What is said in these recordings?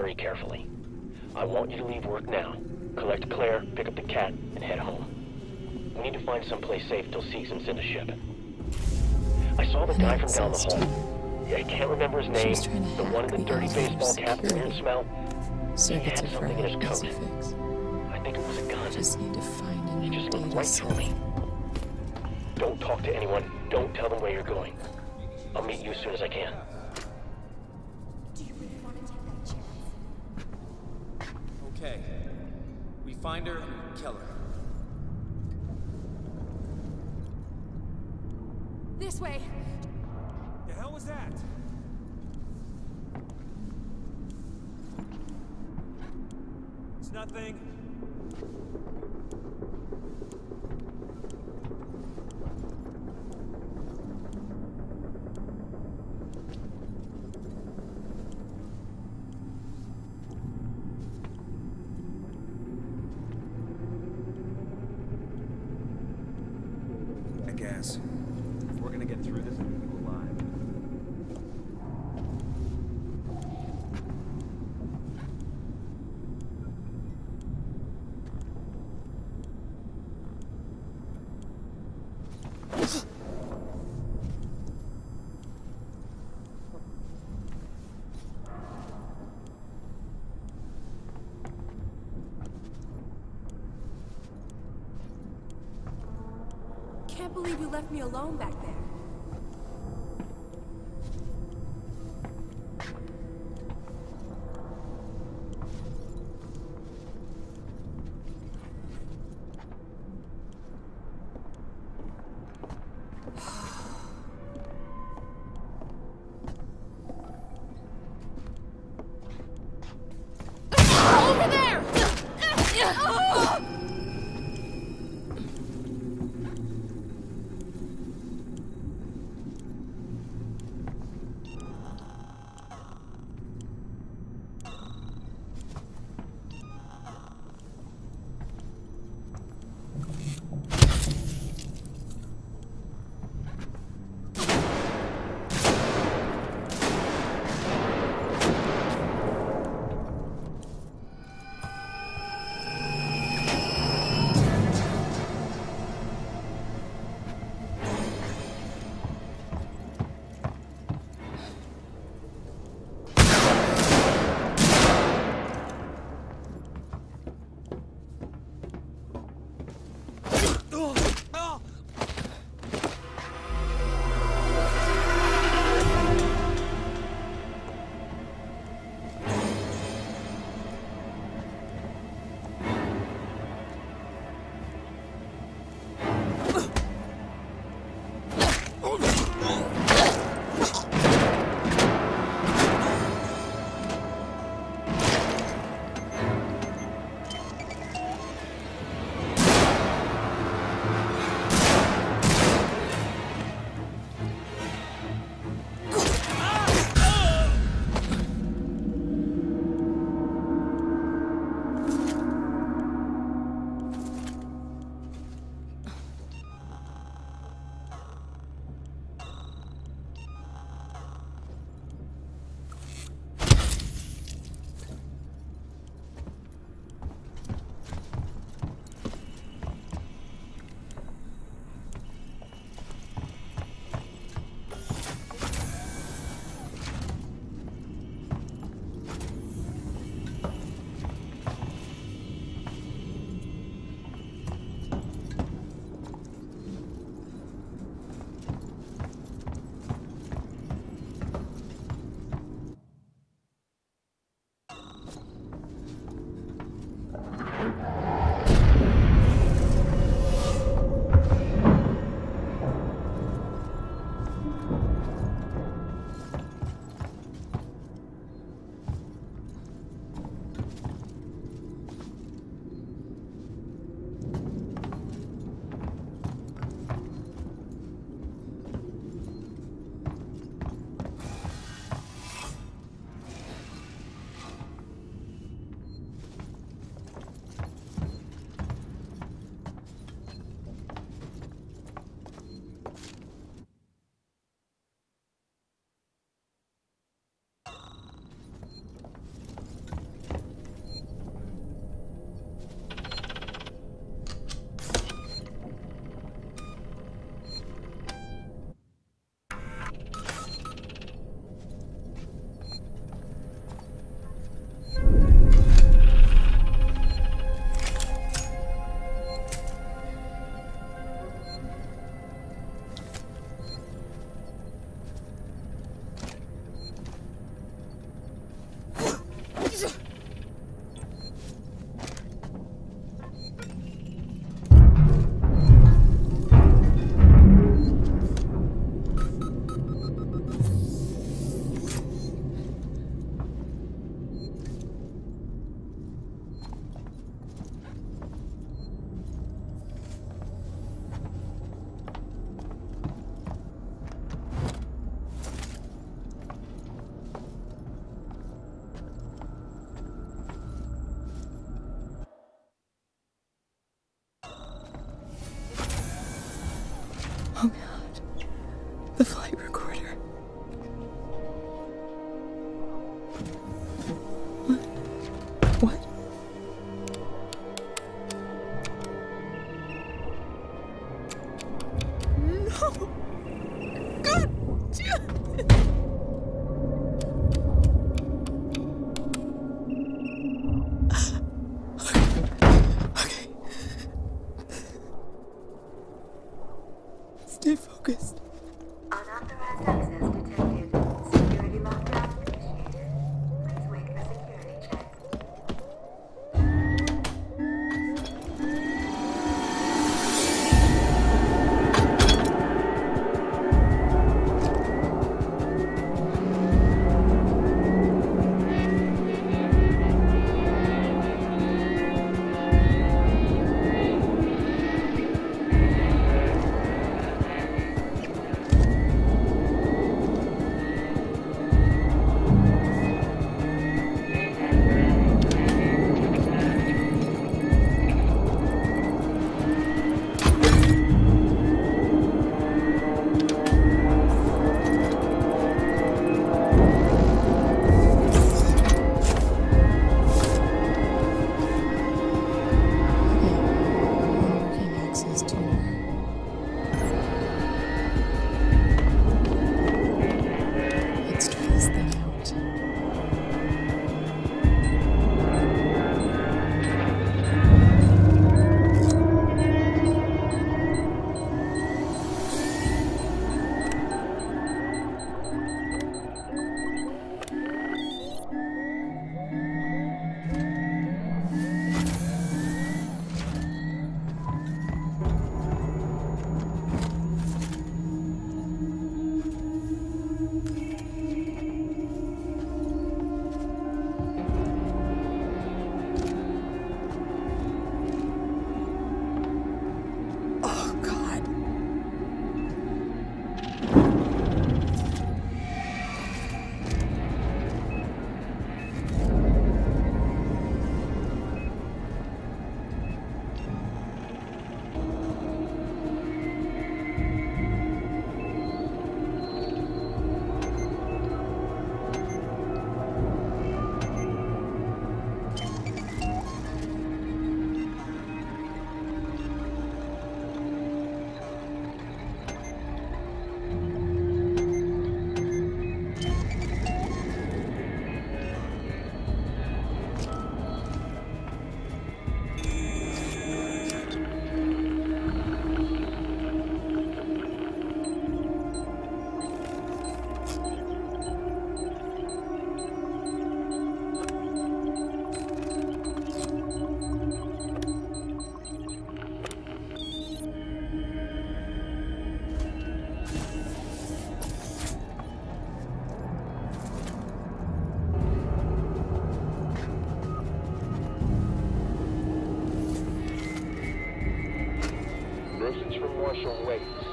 very carefully. I want you to leave work now. Collect Claire, pick up the cat, and head home. We need to find someplace safe till Seegson's in the ship. I saw the An guy from down the hall. I can't remember his name. The one in the the dirty baseball cap, the weird smell. Circuits had something in his coat. fix. I think it was a gun. Just need to find a He just looked right through me. Don't talk to anyone. Don't tell them where you're going. I'll meet you as soon as I can. Okay. We find her and we kill her. This way! The hell was that? It's nothing. We're gonna get through this I can't believe you left me alone back there. Ha ha ha!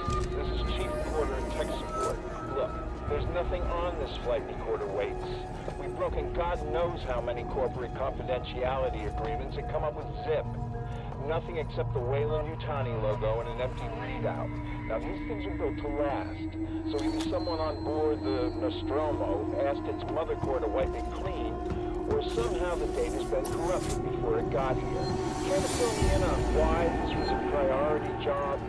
This is Chief and tech support. Look, there's nothing on this flight recorder, Waits. We've broken God knows how many corporate confidentiality agreements and come up with zip. Nothing except the Weyland-Yutani logo and an empty readout. Now, these things are built to last. So either someone on board the Nostromo asked its mother core to wipe it clean, or somehow the data's been corrupted before it got here. Can you fill me in on why this was a priority job?